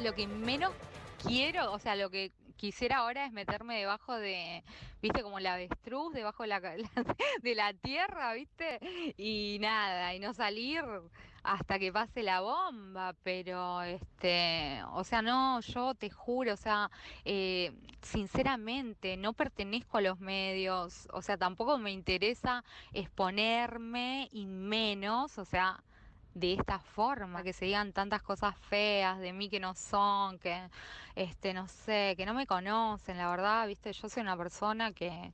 Lo que menos quiero, o sea, lo que quisiera ahora es meterme debajo de, viste, como la avestruz, debajo de la, de la tierra, viste, y nada, y no salir hasta que pase la bomba, pero este, o sea, no, yo te juro, o sea, eh, sinceramente, no pertenezco a los medios, o sea, tampoco me interesa exponerme y menos, o sea, de esta forma, que se digan tantas cosas feas de mí que no son, que este no sé, que no me conocen, la verdad, viste, yo soy una persona que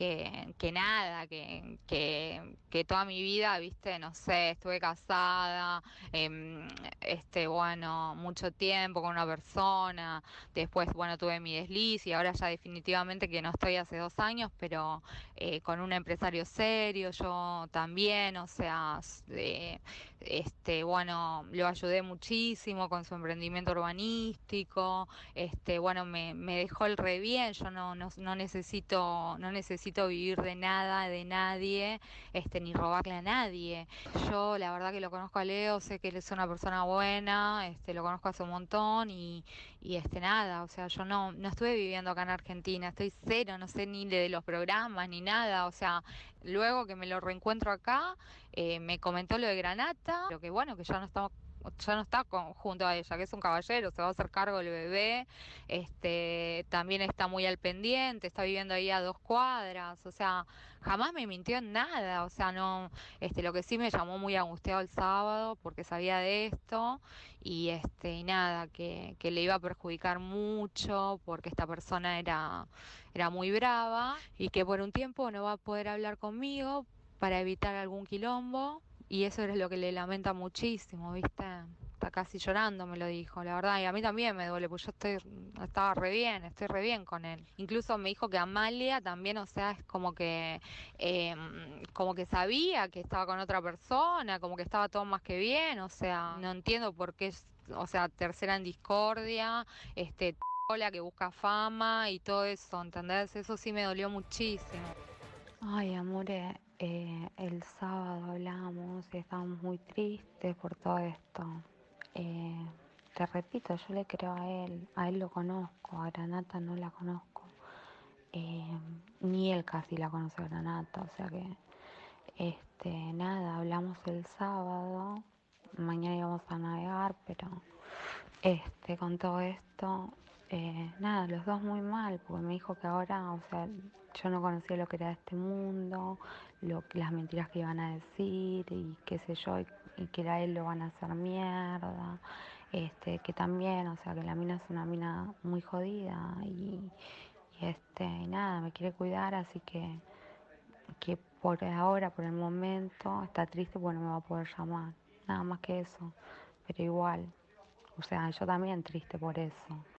que, nada, que, que, toda mi vida, viste, no sé, estuve casada, eh, este, bueno, mucho tiempo con una persona, después, bueno, tuve mi desliz y ahora ya definitivamente que no estoy hace dos años, pero eh, con un empresario serio, yo también, o sea, eh, este, bueno, lo ayudé muchísimo con su emprendimiento urbanístico, este, bueno, me, me dejó el re bien, yo no, no necesito, no necesito vivir de nada, de nadie, este, ni robarle a nadie. Yo la verdad que lo conozco a Leo, sé que él es una persona buena, este, lo conozco hace un montón y, y este nada, o sea, yo no, no estuve viviendo acá en Argentina, estoy cero, no sé ni de los programas ni nada, o sea, luego que me lo reencuentro acá, eh, me comentó lo de Granata, lo que bueno, que ya no estamos ya no está con, junto a ella, que es un caballero, se va a hacer cargo del bebé, este, también está muy al pendiente, está viviendo ahí a dos cuadras, o sea, jamás me mintió en nada, o sea, no, este, lo que sí me llamó muy angustiado el sábado porque sabía de esto y este, y nada, que, que le iba a perjudicar mucho porque esta persona era, era muy brava y que por un tiempo no va a poder hablar conmigo para evitar algún quilombo y eso es lo que le lamenta muchísimo, ¿viste? Está casi llorando, me lo dijo, la verdad. Y a mí también me duele, pues yo estoy, estaba re bien, estoy re bien con él. Incluso me dijo que Amalia también, o sea, es como que, eh, como que sabía que estaba con otra persona, como que estaba todo más que bien, o sea, no entiendo por qué, o sea, tercera en discordia, este, que busca fama y todo eso, ¿entendés? Eso sí me dolió muchísimo. Ay, amore, eh, el sábado hablamos y estábamos muy tristes por todo esto. Eh, te repito, yo le creo a él, a él lo conozco, a Granata no la conozco. Eh, ni él casi la conoce a Granata, o sea que, este, nada, hablamos el sábado, mañana íbamos a navegar, pero este, con todo esto eh, nada, los dos muy mal, porque me dijo que ahora, o sea, yo no conocía lo que era este mundo, lo, las mentiras que iban a decir y qué sé yo, y, que a él lo van a hacer mierda, este, que también, o sea, que la mina es una mina muy jodida y, y este, y nada, me quiere cuidar, así que, que por ahora, por el momento, está triste porque no me va a poder llamar, nada más que eso, pero igual, o sea, yo también triste por eso.